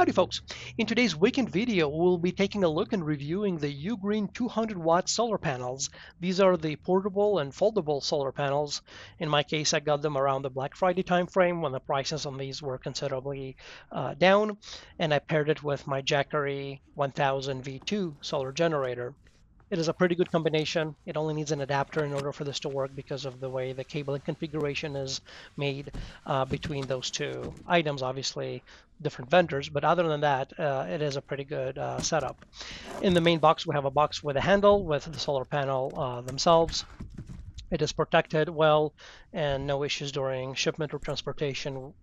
Howdy folks. In today's weekend video, we'll be taking a look and reviewing the Ugreen 200 watt solar panels. These are the portable and foldable solar panels. In my case, I got them around the Black Friday timeframe when the prices on these were considerably uh, down, and I paired it with my Jackery 1000 V2 solar generator. It is a pretty good combination. It only needs an adapter in order for this to work because of the way the cabling configuration is made uh, between those two items. Obviously, different vendors, but other than that, uh, it is a pretty good uh, setup. In the main box, we have a box with a handle with the solar panel uh, themselves. It is protected well and no issues during shipment or transportation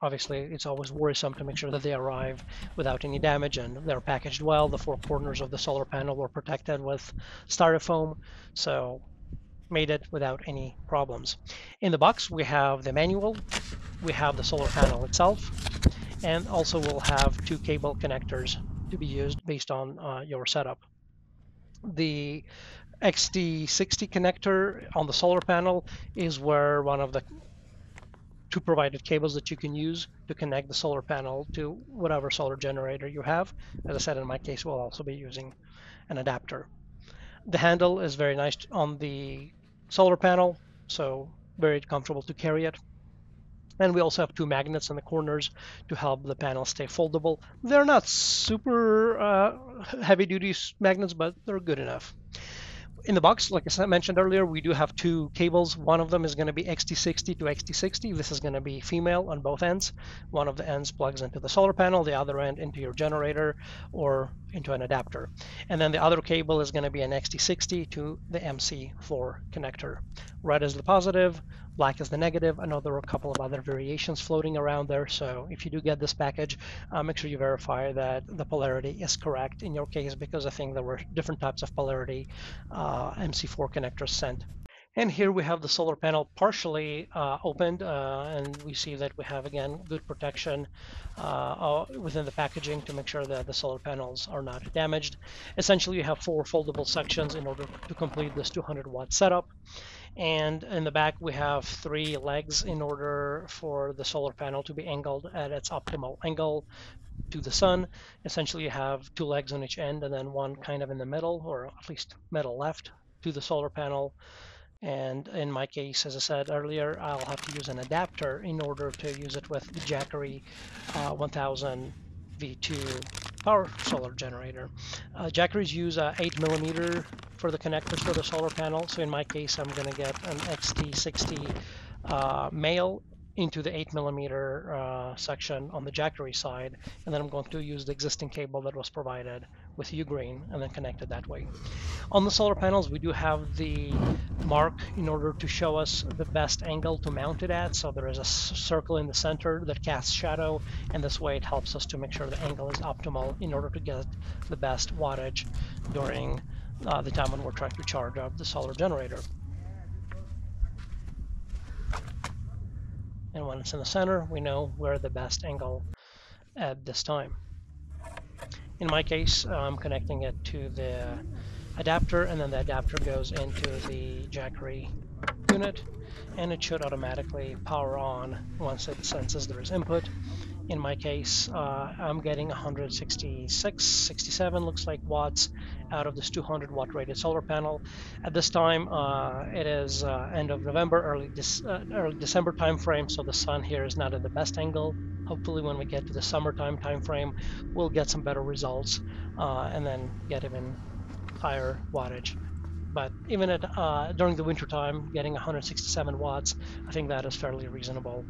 obviously it's always worrisome to make sure that they arrive without any damage and they're packaged well. The four corners of the solar panel were protected with styrofoam, so made it without any problems. In the box we have the manual, we have the solar panel itself, and also we'll have two cable connectors to be used based on uh, your setup. The XT60 connector on the solar panel is where one of the two provided cables that you can use to connect the solar panel to whatever solar generator you have. As I said, in my case, we'll also be using an adapter. The handle is very nice on the solar panel, so very comfortable to carry it. And we also have two magnets in the corners to help the panel stay foldable. They're not super uh, heavy duty magnets, but they're good enough in the box, like I mentioned earlier, we do have two cables. One of them is going to be XT60 to XT60. This is going to be female on both ends. One of the ends plugs into the solar panel, the other end into your generator or into an adapter. And then the other cable is going to be an XT60 to the MC4 connector. Red is the positive, black is the negative. I know there are a couple of other variations floating around there, so if you do get this package, uh, make sure you verify that the polarity is correct in your case because I think there were different types of polarity uh, MC4 connectors sent. And here we have the solar panel partially uh, opened, uh, and we see that we have, again, good protection uh, within the packaging to make sure that the solar panels are not damaged. Essentially, you have four foldable sections in order to complete this 200 watt setup. And in the back, we have three legs in order for the solar panel to be angled at its optimal angle to the sun. Essentially, you have two legs on each end and then one kind of in the middle, or at least middle left to the solar panel. And in my case, as I said earlier, I'll have to use an adapter in order to use it with the Jackery uh, 1000 V2 power solar generator. Uh, use a 8 millimeter for the connectors for the solar panel. So in my case, I'm going to get an XT60 uh, male into the 8 millimeter uh, section on the Jackery side, and then I'm going to use the existing cable that was provided with Ugreen and then connect it that way. On the solar panels, we do have the mark in order to show us the best angle to mount it at. So there is a circle in the center that casts shadow, and this way it helps us to make sure the angle is optimal in order to get the best wattage during uh, the time when we're trying to charge up the solar generator. And when it's in the center, we know where the best angle at this time. In my case, I'm connecting it to the adapter, and then the adapter goes into the Jackery unit, and it should automatically power on once it senses there is input. In my case, uh, I'm getting 166, 67 looks like watts out of this 200 watt rated solar panel. At this time, uh, it is uh, end of November, early, uh, early December time frame, so the sun here is not at the best angle. Hopefully, when we get to the summertime time frame, we'll get some better results uh, and then get even higher wattage but even at uh, during the winter time, getting 167 watts, I think that is fairly reasonable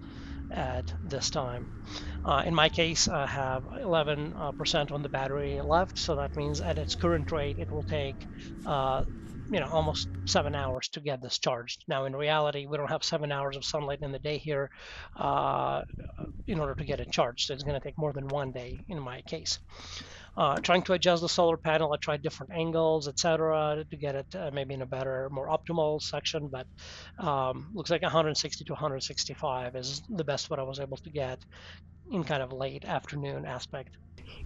at this time. Uh, in my case, I have 11% uh, on the battery left, so that means at its current rate, it will take uh, you know almost seven hours to get this charged. Now, in reality, we don't have seven hours of sunlight in the day here uh, in order to get it charged, so it's going to take more than one day in my case. Uh, trying to adjust the solar panel, I tried different angles, etc., to get it uh, maybe in a better, more optimal section. But um, looks like 160 to 165 is the best what I was able to get in kind of late afternoon aspect.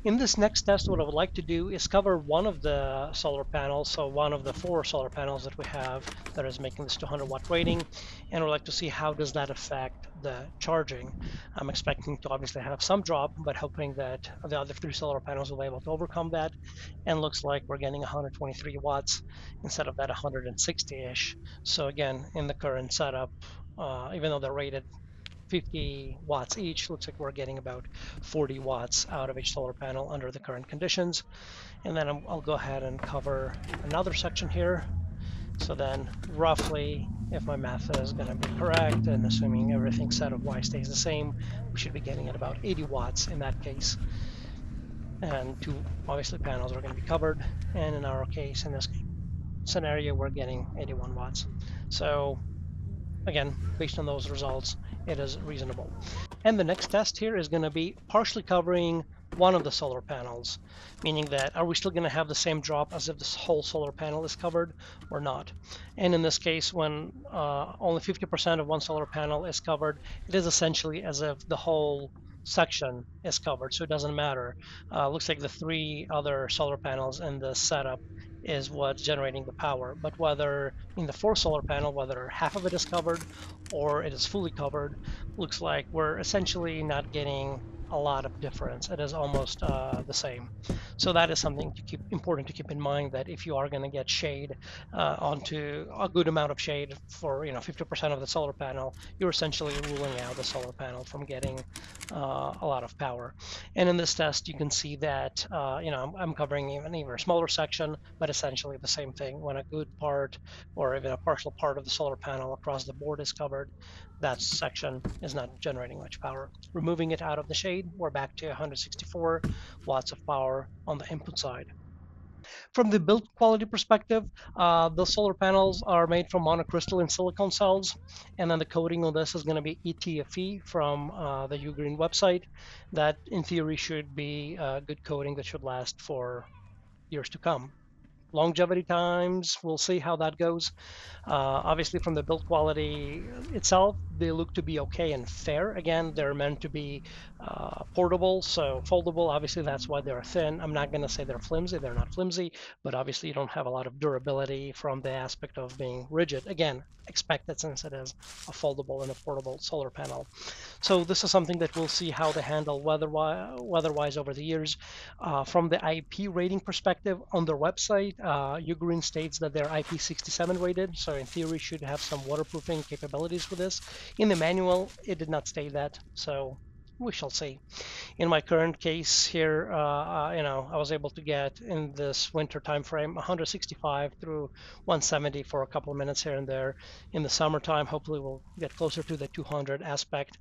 In this next test, what I would like to do is cover one of the solar panels, so one of the four solar panels that we have that is making this 200 watt rating, and I'd like to see how does that affect the charging. I'm expecting to obviously have some drop, but hoping that the other three solar panels will be able to overcome that, and looks like we're getting 123 watts instead of that 160-ish. So again, in the current setup, uh, even though they're rated 50 watts each. Looks like we're getting about 40 watts out of each solar panel under the current conditions. And then I'll go ahead and cover another section here. So then roughly, if my math is going to be correct, and assuming everything set of Y stays the same, we should be getting at about 80 watts in that case. And two, obviously, panels are going to be covered. And in our case, in this scenario, we're getting 81 watts. So again, based on those results, it is reasonable. And the next test here is going to be partially covering one of the solar panels, meaning that are we still going to have the same drop as if this whole solar panel is covered or not? And in this case, when uh, only 50% of one solar panel is covered, it is essentially as if the whole section is covered, so it doesn't matter. Uh, looks like the three other solar panels in the setup is what's generating the power. But whether in the four solar panel, whether half of it is covered or it is fully covered, looks like we're essentially not getting a lot of difference. It is almost uh, the same. So that is something to keep important to keep in mind that if you are going to get shade uh, onto a good amount of shade for you know 50% of the solar panel, you're essentially ruling out the solar panel from getting uh, a lot of power. And in this test, you can see that uh, you know I'm, I'm covering even even a smaller section, but essentially the same thing. When a good part or even a partial part of the solar panel across the board is covered, that section is not generating much power. Removing it out of the shade, we're back to 164 watts of power on the input side. From the build quality perspective, uh, the solar panels are made from monocrystalline silicon cells, and then the coating on this is going to be ETFE from uh, the Ugreen website. That, in theory, should be a good coating that should last for years to come longevity times. We'll see how that goes. Uh, obviously, from the build quality itself, they look to be okay and fair. Again, they're meant to be uh, portable, so foldable. Obviously, that's why they're thin. I'm not going to say they're flimsy. They're not flimsy, but obviously, you don't have a lot of durability from the aspect of being rigid. Again, expected since it is a foldable and a portable solar panel. So this is something that we'll see how they handle weather-wise, weather-wise over the years. Uh, from the IP rating perspective, on their website, uh, Ugreen states that they're IP67 rated, so in theory should have some waterproofing capabilities with this. In the manual, it did not state that, so we shall see. In my current case here, uh, uh, you know, I was able to get in this winter time frame 165 through 170 for a couple of minutes here and there. In the summertime, hopefully we'll get closer to the 200 aspect.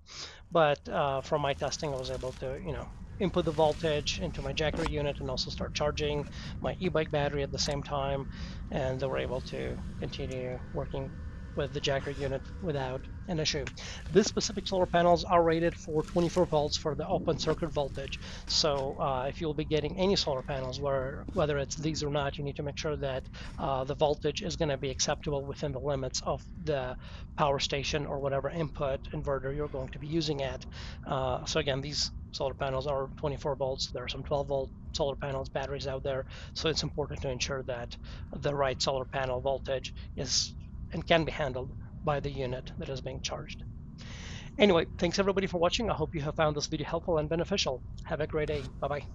But uh, from my testing, I was able to, you know, input the voltage into my Jackery unit and also start charging my e-bike battery at the same time. And they were able to continue working with the Jackery unit without an issue. These specific solar panels are rated for 24 volts for the open circuit voltage. So uh, if you'll be getting any solar panels, where whether it's these or not, you need to make sure that uh, the voltage is going to be acceptable within the limits of the power station or whatever input inverter you're going to be using at. Uh, so again, these solar panels are 24 volts. There are some 12 volt solar panels, batteries out there. So it's important to ensure that the right solar panel voltage is and can be handled by the unit that is being charged. Anyway, thanks everybody for watching. I hope you have found this video helpful and beneficial. Have a great day. Bye-bye.